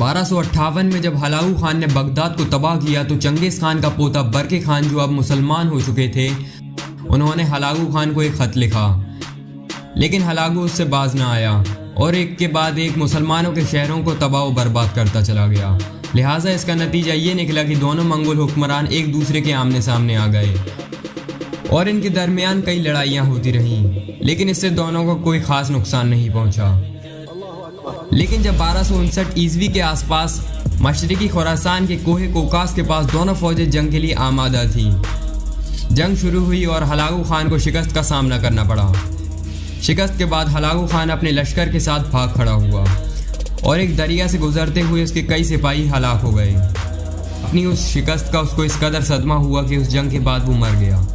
बारह में जब हलाऊ खान ने बगदाद को तबाह किया तो चंगेज़ खान का पोता बरके खान, जो अब मुसलमान हो चुके थे, उन्होंने हलागू खान को एक ख़त लिखा। लेकिन हलागू उससे बाज ना आया, और एक के बाद एक मुसलमानों के शहरों को तबाह व बर्बाद करता चला गया। लिहाजा इसका नतीजा ये निकला कि दोनों मंगोल हुक्मरान एक दूसरे के आमने सामने आ गए, और इनके दरमियान कई लड़ाइयाँ होती रहीं, लेकिन इससे दोनों को कोई ख़ास नुकसान नहीं पहुँचा। लेकिन जब बारह सौ उनसठ ईस्वी के आसपास मशरकी खुरासान के कोहे कोकास के पास दोनों फौजें जंग के लिए आमादा थीं। जंग शुरू हुई और हलागू खान को शिकस्त का सामना करना पड़ा। शिकस्त के बाद हलागू खान अपने लश्कर के साथ भाग खड़ा हुआ और एक दरिया से गुजरते हुए उसके कई सिपाही हलाक हो गए। अपनी उस शिकस्त का उसको इस कदर सदमा हुआ कि उस जंग के बाद वो मर गया।